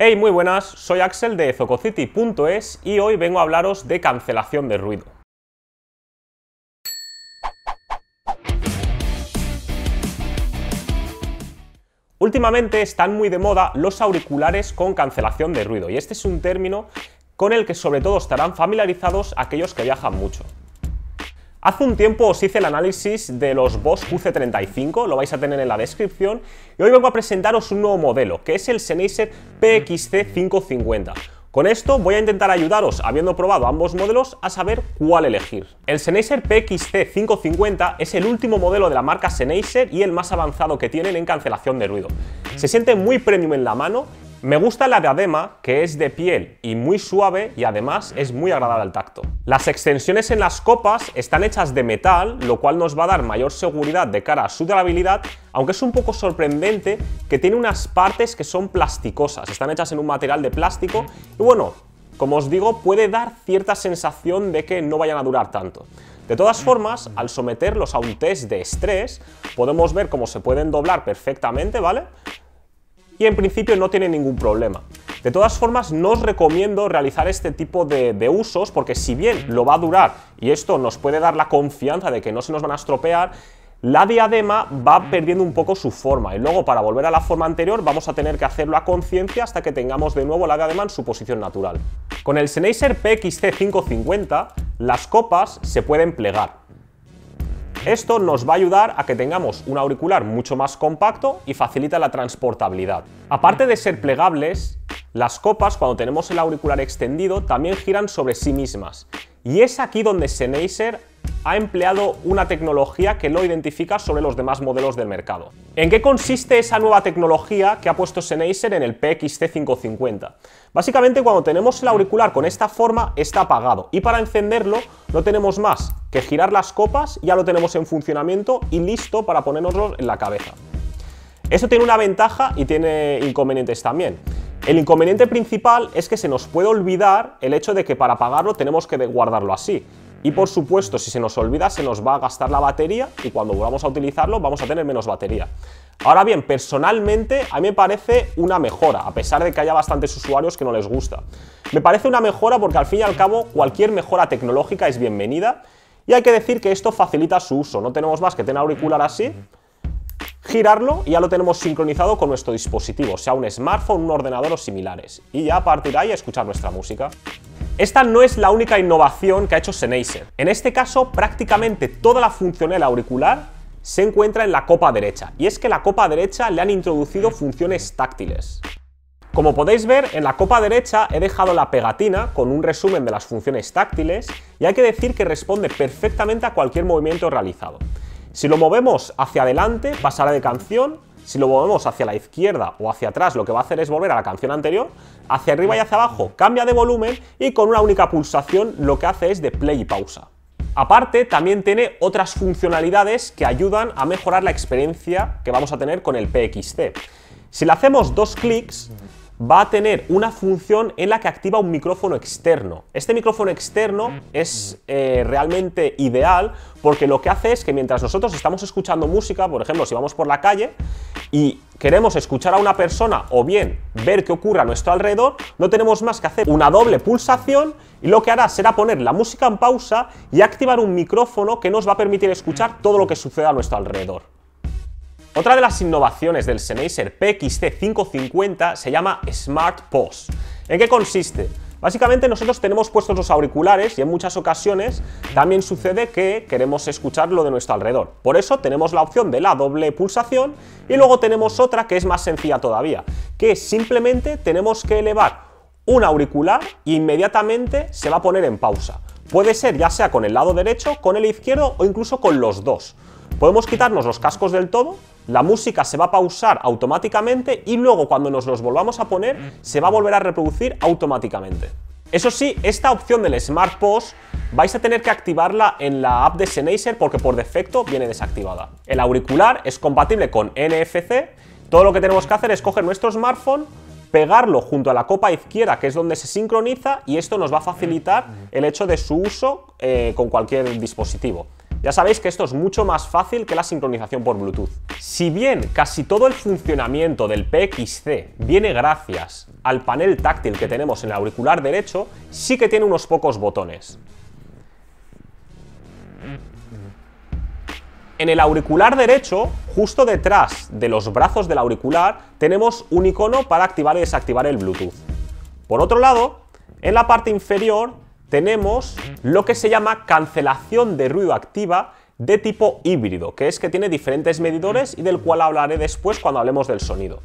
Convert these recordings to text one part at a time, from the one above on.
Hey, muy buenas, soy Axel de Zococity.es y hoy vengo a hablaros de cancelación de ruido. Últimamente están muy de moda los auriculares con cancelación de ruido y este es un término con el que sobre todo estarán familiarizados aquellos que viajan mucho. Hace un tiempo os hice el análisis de los Boss QC35, lo vais a tener en la descripción, y hoy vengo a presentaros un nuevo modelo, que es el Sennheiser PXC550. Con esto voy a intentar ayudaros, habiendo probado ambos modelos, a saber cuál elegir. El Sennheiser PXC550 es el último modelo de la marca Sennheiser y el más avanzado que tienen en cancelación de ruido. Se siente muy premium en la mano me gusta la diadema, que es de piel y muy suave y además es muy agradable al tacto. Las extensiones en las copas están hechas de metal, lo cual nos va a dar mayor seguridad de cara a su durabilidad, aunque es un poco sorprendente que tiene unas partes que son plasticosas, están hechas en un material de plástico y bueno, como os digo, puede dar cierta sensación de que no vayan a durar tanto. De todas formas, al someterlos a un test de estrés, podemos ver cómo se pueden doblar perfectamente, ¿vale? Y en principio no tiene ningún problema. De todas formas, no os recomiendo realizar este tipo de, usos porque si bien lo va a durar y esto nos puede dar la confianza de que no se nos van a estropear, la diadema va perdiendo un poco su forma y luego para volver a la forma anterior vamos a tener que hacerlo a conciencia hasta que tengamos de nuevo la diadema en su posición natural. Con el Sennheiser PXC550 las copas se pueden plegar, esto nos va a ayudar a que tengamos un auricular mucho más compacto y facilita la transportabilidad. Aparte de ser plegables, las copas cuando tenemos el auricular extendido también giran sobre sí mismas. Y es aquí donde Sennheiser ha empleado una tecnología que lo identifica sobre los demás modelos del mercado. ¿En qué consiste esa nueva tecnología que ha puesto Sennheiser en el PXT550? Básicamente cuando tenemos el auricular con esta forma está apagado y para encenderlo no tenemos más que girar las copas, ya lo tenemos en funcionamiento y listo para ponérnoslo en la cabeza. Esto tiene una ventaja y tiene inconvenientes también. El inconveniente principal es que se nos puede olvidar el hecho de que para apagarlo tenemos que guardarlo así. Y por supuesto, si se nos olvida, se nos va a gastar la batería y cuando volvamos a utilizarlo vamos a tener menos batería. Ahora bien, personalmente a mí me parece una mejora, a pesar de que haya bastantes usuarios que no les gusta. Me parece una mejora porque al fin y al cabo cualquier mejora tecnológica es bienvenida y hay que decir que esto facilita su uso. No tenemos más que tener auricular así, girarlo y ya lo tenemos sincronizado con nuestro dispositivo, sea un smartphone, un ordenador o similares. Y ya a partir escuchar nuestra música. Esta no es la única innovación que ha hecho Sennheiser. En este caso, prácticamente toda la función del auricular se encuentra en la copa derecha, y es que la copa derecha le han introducido funciones táctiles. Como podéis ver, en la copa derecha he dejado la pegatina con un resumen de las funciones táctiles y hay que decir que responde perfectamente a cualquier movimiento realizado. Si lo movemos hacia adelante, pasará de canción si lo movemos hacia la izquierda o hacia atrás, lo que va a hacer es volver a la canción anterior, hacia arriba y hacia abajo cambia de volumen y con una única pulsación lo que hace es de play y pausa. Aparte, también tiene otras funcionalidades que ayudan a mejorar la experiencia que vamos a tener con el PXT. Si le hacemos dos clics, va a tener una función en la que activa un micrófono externo. Este micrófono externo es eh, realmente ideal porque lo que hace es que mientras nosotros estamos escuchando música, por ejemplo, si vamos por la calle y queremos escuchar a una persona o bien ver qué ocurre a nuestro alrededor, no tenemos más que hacer una doble pulsación y lo que hará será poner la música en pausa y activar un micrófono que nos va a permitir escuchar todo lo que sucede a nuestro alrededor. Otra de las innovaciones del Sennheiser PXT550 se llama Smart Pause. ¿En qué consiste? Básicamente nosotros tenemos puestos los auriculares y en muchas ocasiones también sucede que queremos escuchar lo de nuestro alrededor. Por eso tenemos la opción de la doble pulsación y luego tenemos otra que es más sencilla todavía, que simplemente tenemos que elevar un auricular e inmediatamente se va a poner en pausa. Puede ser ya sea con el lado derecho, con el izquierdo o incluso con los dos. Podemos quitarnos los cascos del todo, la música se va a pausar automáticamente y luego cuando nos los volvamos a poner se va a volver a reproducir automáticamente. Eso sí, esta opción del Smart Pause vais a tener que activarla en la app de Sennheiser porque por defecto viene desactivada. El auricular es compatible con NFC, todo lo que tenemos que hacer es coger nuestro smartphone, pegarlo junto a la copa izquierda que es donde se sincroniza y esto nos va a facilitar el hecho de su uso eh, con cualquier dispositivo. Ya sabéis que esto es mucho más fácil que la sincronización por Bluetooth. Si bien casi todo el funcionamiento del PXC viene gracias al panel táctil que tenemos en el auricular derecho, sí que tiene unos pocos botones. En el auricular derecho, justo detrás de los brazos del auricular, tenemos un icono para activar y desactivar el Bluetooth. Por otro lado, en la parte inferior tenemos lo que se llama cancelación de ruido activa de tipo híbrido, que es que tiene diferentes medidores y del cual hablaré después cuando hablemos del sonido.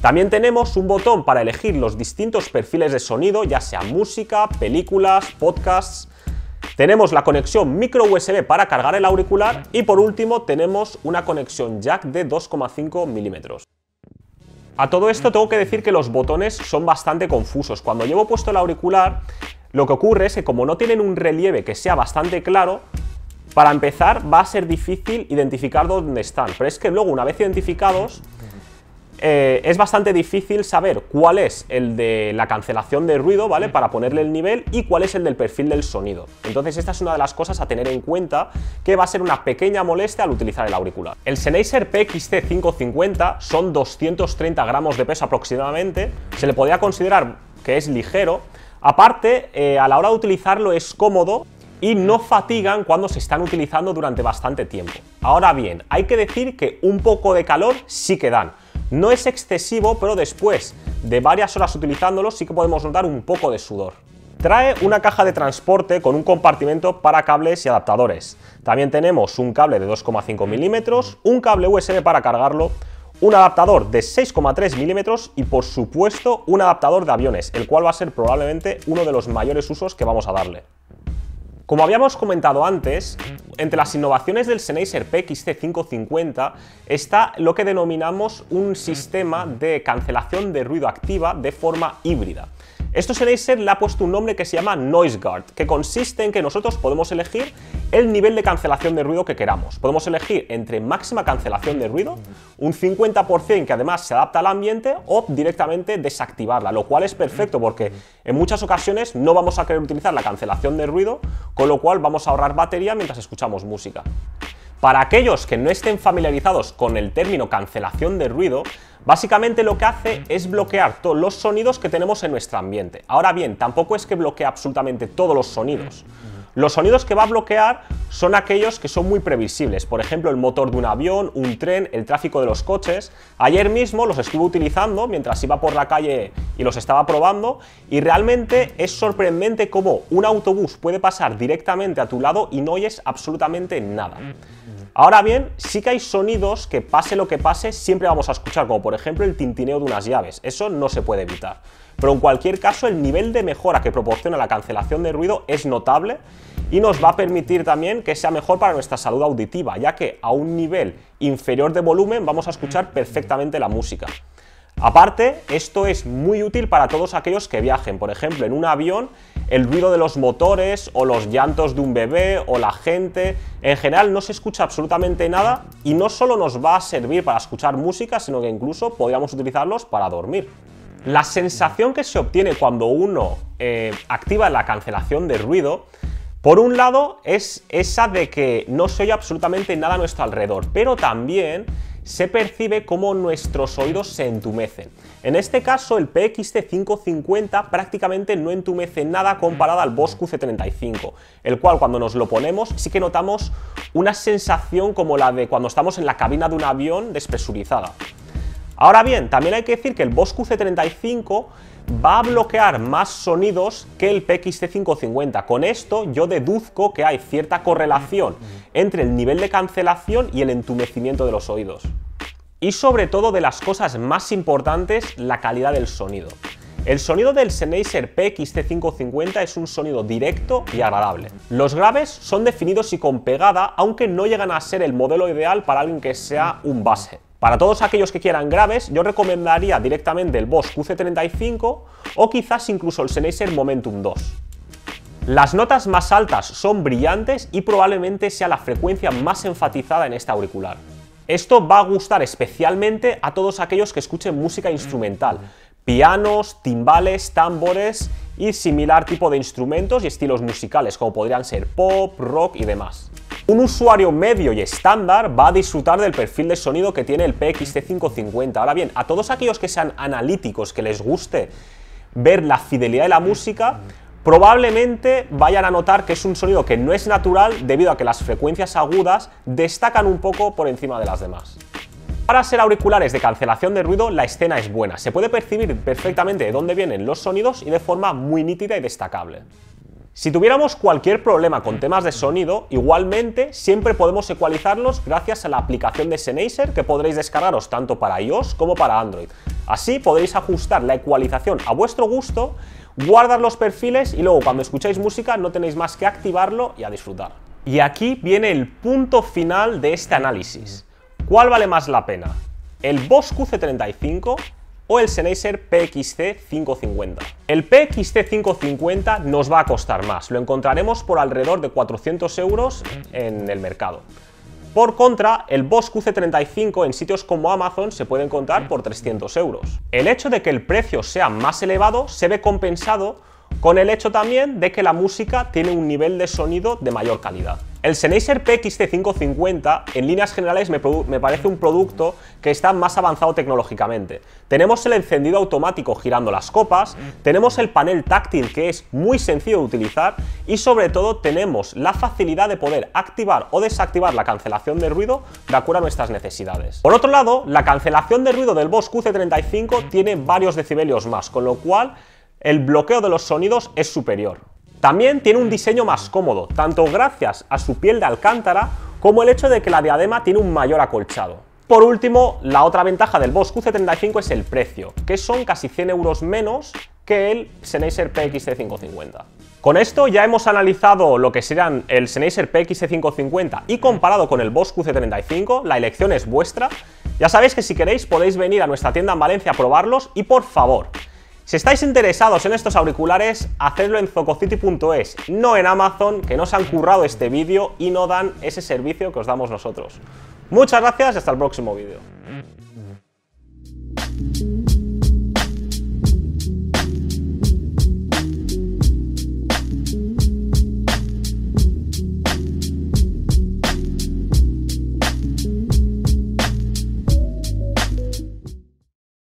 También tenemos un botón para elegir los distintos perfiles de sonido, ya sea música, películas, podcasts, tenemos la conexión micro USB para cargar el auricular y por último tenemos una conexión jack de 2,5 milímetros. A todo esto tengo que decir que los botones son bastante confusos. Cuando llevo puesto el auricular, lo que ocurre es que como no tienen un relieve que sea bastante claro, para empezar va a ser difícil identificar dónde están. Pero es que luego, una vez identificados, eh, es bastante difícil saber cuál es el de la cancelación de ruido, ¿vale? Para ponerle el nivel y cuál es el del perfil del sonido. Entonces esta es una de las cosas a tener en cuenta que va a ser una pequeña molestia al utilizar el auricular. El Sennheiser PXT550 son 230 gramos de peso aproximadamente, se le podría considerar que es ligero, aparte eh, a la hora de utilizarlo es cómodo y no fatigan cuando se están utilizando durante bastante tiempo. Ahora bien, hay que decir que un poco de calor sí que dan, no es excesivo, pero después de varias horas utilizándolo sí que podemos notar un poco de sudor. Trae una caja de transporte con un compartimento para cables y adaptadores. También tenemos un cable de 2,5 milímetros, un cable USB para cargarlo, un adaptador de 6,3 milímetros y por supuesto un adaptador de aviones, el cual va a ser probablemente uno de los mayores usos que vamos a darle. Como habíamos comentado antes, entre las innovaciones del Sennheiser PXT550 está lo que denominamos un sistema de cancelación de ruido activa de forma híbrida. Esto Sennheiser le ha puesto un nombre que se llama NoiseGuard, que consiste en que nosotros podemos elegir el nivel de cancelación de ruido que queramos. Podemos elegir entre máxima cancelación de ruido, un 50% que además se adapta al ambiente, o directamente desactivarla, lo cual es perfecto porque en muchas ocasiones no vamos a querer utilizar la cancelación de ruido, con lo cual vamos a ahorrar batería mientras escuchamos música. Para aquellos que no estén familiarizados con el término cancelación de ruido, Básicamente lo que hace es bloquear todos los sonidos que tenemos en nuestro ambiente. Ahora bien, tampoco es que bloquee absolutamente todos los sonidos. Los sonidos que va a bloquear son aquellos que son muy previsibles, por ejemplo el motor de un avión, un tren, el tráfico de los coches. Ayer mismo los estuve utilizando mientras iba por la calle y los estaba probando y realmente es sorprendente cómo un autobús puede pasar directamente a tu lado y no oyes absolutamente nada. Ahora bien, sí que hay sonidos que pase lo que pase, siempre vamos a escuchar, como por ejemplo el tintineo de unas llaves. Eso no se puede evitar. Pero en cualquier caso, el nivel de mejora que proporciona la cancelación de ruido es notable y nos va a permitir también que sea mejor para nuestra salud auditiva, ya que a un nivel inferior de volumen vamos a escuchar perfectamente la música. Aparte, esto es muy útil para todos aquellos que viajen, por ejemplo, en un avión, el ruido de los motores o los llantos de un bebé o la gente, en general no se escucha absolutamente nada y no solo nos va a servir para escuchar música, sino que incluso podríamos utilizarlos para dormir. La sensación que se obtiene cuando uno eh, activa la cancelación de ruido por un lado es esa de que no se oye absolutamente nada a nuestro alrededor, pero también se percibe como nuestros oídos se entumecen. En este caso, el PXT550 prácticamente no entumece nada comparado al Boss QC35, el cual cuando nos lo ponemos sí que notamos una sensación como la de cuando estamos en la cabina de un avión despresurizada. Ahora bien, también hay que decir que el Boss QC35 va a bloquear más sonidos que el PXT550. Con esto yo deduzco que hay cierta correlación entre el nivel de cancelación y el entumecimiento de los oídos. Y sobre todo de las cosas más importantes, la calidad del sonido. El sonido del Sennheiser PXT550 es un sonido directo y agradable. Los graves son definidos y con pegada, aunque no llegan a ser el modelo ideal para alguien que sea un base. Para todos aquellos que quieran graves, yo recomendaría directamente el Boss QC35 o quizás incluso el Sennheiser Momentum 2. Las notas más altas son brillantes y probablemente sea la frecuencia más enfatizada en este auricular. Esto va a gustar especialmente a todos aquellos que escuchen música instrumental, pianos, timbales, tambores y similar tipo de instrumentos y estilos musicales como podrían ser pop, rock y demás. Un usuario medio y estándar va a disfrutar del perfil de sonido que tiene el PXT550. Ahora bien, a todos aquellos que sean analíticos, que les guste ver la fidelidad de la música, probablemente vayan a notar que es un sonido que no es natural debido a que las frecuencias agudas destacan un poco por encima de las demás. Para ser auriculares de cancelación de ruido, la escena es buena. Se puede percibir perfectamente de dónde vienen los sonidos y de forma muy nítida y destacable. Si tuviéramos cualquier problema con temas de sonido, igualmente siempre podemos ecualizarlos gracias a la aplicación de Sennheiser que podréis descargaros tanto para iOS como para Android. Así podréis ajustar la ecualización a vuestro gusto, guardar los perfiles y luego cuando escucháis música no tenéis más que activarlo y a disfrutar. Y aquí viene el punto final de este análisis. ¿Cuál vale más la pena? ¿El Boss QC35 o el Sennheiser PXC550? El PXC550 nos va a costar más, lo encontraremos por alrededor de 400 euros en el mercado. Por contra, el Boss QC35 en sitios como Amazon se puede encontrar por 300 euros. El hecho de que el precio sea más elevado se ve compensado con el hecho también de que la música tiene un nivel de sonido de mayor calidad. El Sennheiser PXT550 en líneas generales me, parece un producto que está más avanzado tecnológicamente. Tenemos el encendido automático girando las copas, tenemos el panel táctil que es muy sencillo de utilizar y sobre todo tenemos la facilidad de poder activar o desactivar la cancelación de ruido de acuerdo a nuestras necesidades. Por otro lado, la cancelación de ruido del Boss QC35 tiene varios decibelios más, con lo cual el bloqueo de los sonidos es superior. También tiene un diseño más cómodo, tanto gracias a su piel de alcántara como el hecho de que la diadema tiene un mayor acolchado. Por último, la otra ventaja del Boss QC35 es el precio, que son casi 100 euros menos que el Sennheiser PXC550. Con esto ya hemos analizado lo que serán el Sennheiser PXC550 y comparado con el Boss QC35, la elección es vuestra. Ya sabéis que si queréis podéis venir a nuestra tienda en Valencia a probarlos y por favor, si estáis interesados en estos auriculares, hacedlo en zococity.es, no en Amazon, que no se han currado este vídeo y no dan ese servicio que os damos nosotros. Muchas gracias y hasta el próximo vídeo.